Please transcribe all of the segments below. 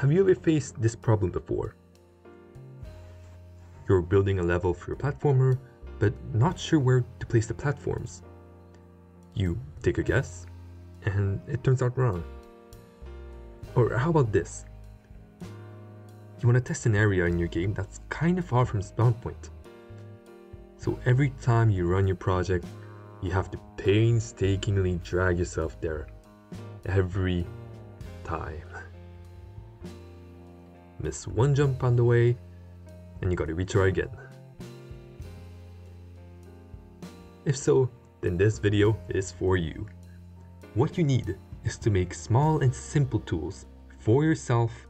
have you ever faced this problem before? You're building a level for your platformer, but not sure where to place the platforms. You take a guess, and it turns out wrong. Or how about this? You want to test an area in your game that's kind of far from spawn point. So every time you run your project, you have to painstakingly drag yourself there. Every time. Miss one jump on the way, and you gotta retry again. If so, then this video is for you. What you need is to make small and simple tools for yourself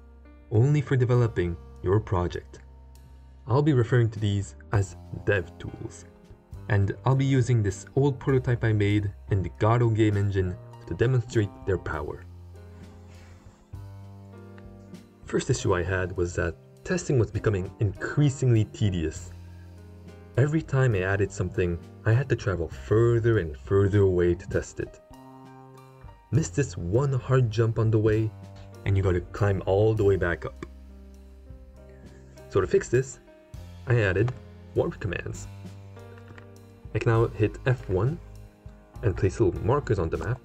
only for developing your project. I'll be referring to these as dev tools. And I'll be using this old prototype I made in the Godot game engine to demonstrate their power. First issue I had was that testing was becoming increasingly tedious. Every time I added something, I had to travel further and further away to test it. Miss this one hard jump on the way, and you gotta climb all the way back up. So to fix this, I added warp commands. I can now hit F1 and place little markers on the map.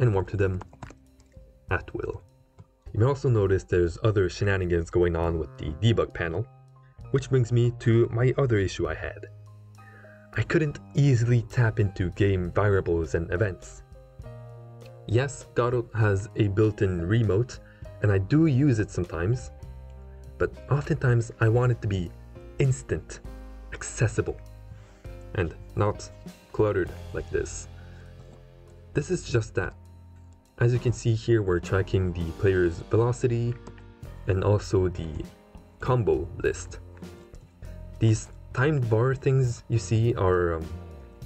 And warp to them at will. You may also notice there's other shenanigans going on with the debug panel, which brings me to my other issue I had. I couldn't easily tap into game variables and events. Yes, Godot has a built-in remote, and I do use it sometimes, but oftentimes I want it to be instant, accessible, and not cluttered like this. This is just that. As you can see here, we're tracking the player's velocity and also the combo list. These timed bar things you see are um,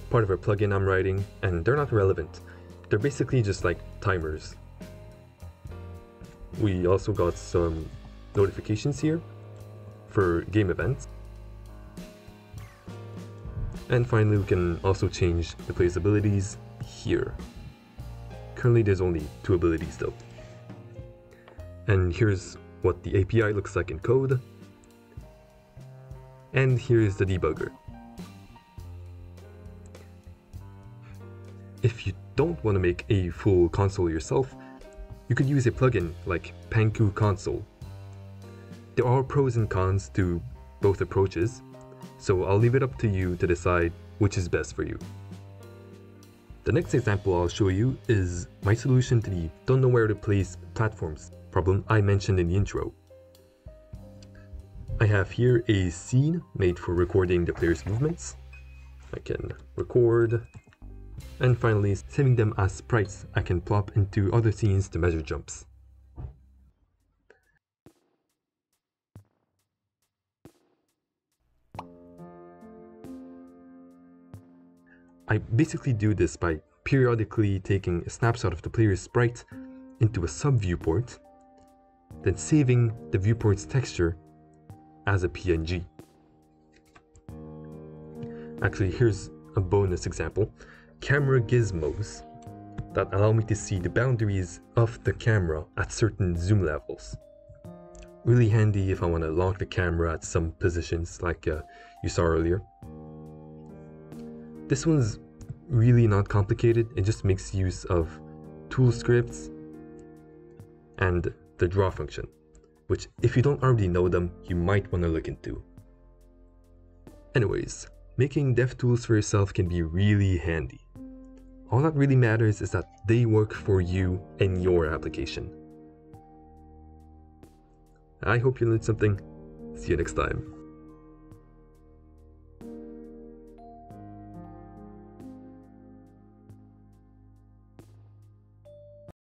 part of a plugin I'm writing, and they're not relevant. They're basically just like timers. We also got some notifications here for game events. And finally, we can also change the player's abilities here. Currently, there's only two abilities though. And here's what the API looks like in code. And here's the debugger. If you don't want to make a full console yourself, you could use a plugin like Panku Console. There are pros and cons to both approaches, so I'll leave it up to you to decide which is best for you. The next example I'll show you is my solution to the don't know where to place platforms problem I mentioned in the intro. I have here a scene made for recording the player's movements. I can record and finally, saving them as sprites, I can plop into other scenes to measure jumps. I basically do this by periodically taking a snapshot of the player's sprite into a sub-viewport, then saving the viewport's texture as a PNG. Actually, here's a bonus example camera gizmos that allow me to see the boundaries of the camera at certain zoom levels. Really handy if I want to lock the camera at some positions like uh, you saw earlier. This one's really not complicated, it just makes use of tool scripts and the draw function, which if you don't already know them, you might want to look into. Anyways, making dev tools for yourself can be really handy. All that really matters is that they work for you and your application. I hope you learned something. See you next time.